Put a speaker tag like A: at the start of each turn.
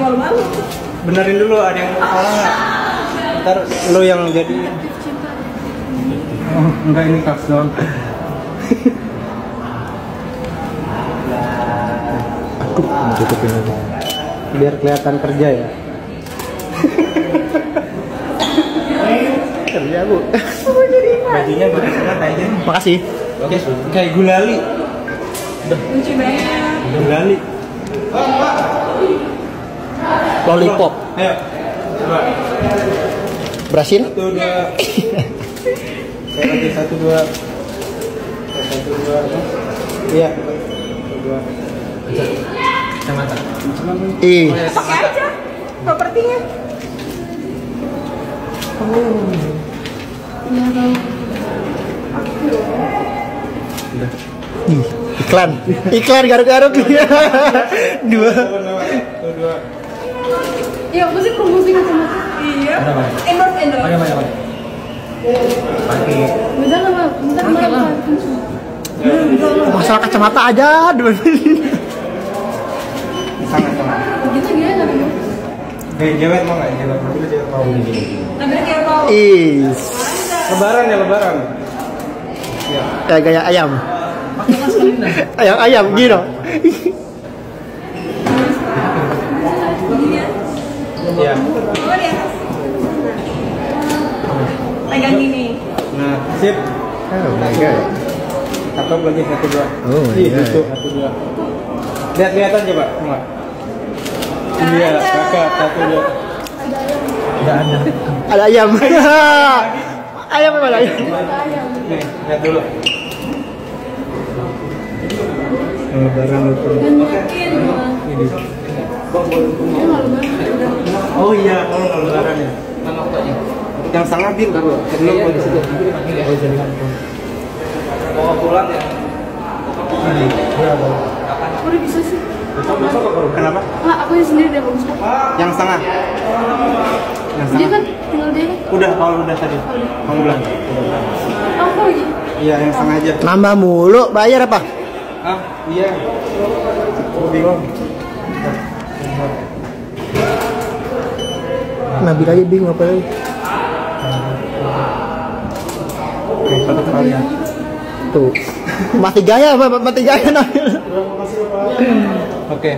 A: malu-malu.
B: Benerin dulu ada yang salah nggak? Ntar lu yang jadi. Oh, enggak ini kas doang. Aduh, tutupin aja. Biar kelihatan kerja ya. kerja bu. Bajunya bagus banget aja.
C: Makasih.
B: Oke, kayak gulali.
A: Lucu banget.
B: Gulali.
C: Lollipop.
B: Ayo. Coba.
C: Berhasil?
B: Satu dua. Saya satu dua. Satu dua. Iya. Satu dua. Kacamata.
C: Ih.
A: Pakai aja propertinya.
C: Ih, Iklan. Iklan garuk-garuk. Dua.
B: Dua.
A: Iya, apa sih promosi kacamata? Iya. Endorse endorse.
B: Pakai.
A: Bisa nggak mal? Bentar mal.
C: Masalah kacamata aja. Dua.
B: Sangat sangat.
A: Gitu?
B: Kayak jewet mau nggak? Jewet mau jewet mau.
A: Namanya kayak mau.
C: Is.
B: Lebaran ya lebaran. Ya.
C: Kayak gaya ayam. ayam ayam gitu.
B: Ya.
A: Di atas. Pegang gini.
B: Nah, sip.
C: Oh my god.
B: Cakep lagi satu dua.
C: Oh my
B: Ih,
C: God.
B: satu dua. Lihat lihatan coba, enggak? Iya, kakak satu dua. Enggak ada.
C: Ada ayam. ayam mana ayam?
B: Nih, lihat dulu. Lebaran lucu.
A: Banyakin.
B: Ini. Oh iya, kalau nggak lebaran ya. Yang sangat bil dulu. Belum kok di situ. Oh, jadi kampung. Mau pulang ya?
A: Kok udah bisa sih?
B: Kenapa?
A: Ah, aku yang sendiri deh bagus.
B: Yang setengah. Yang
A: Dia
B: setengah.
A: kan tinggal dia kan.
B: Udah, kalau udah tadi. Kamu bilang.
A: Oh, kok lagi?
B: Iya, yang setengah aja.
C: Nambah mulu. Bayar apa?
B: Ah, iya. Aku bingung.
C: Nabil aja bingung apa lagi.
B: Ya.
C: Tuh. Mati gaya, apa? mati gaya Nabil.
B: Oke.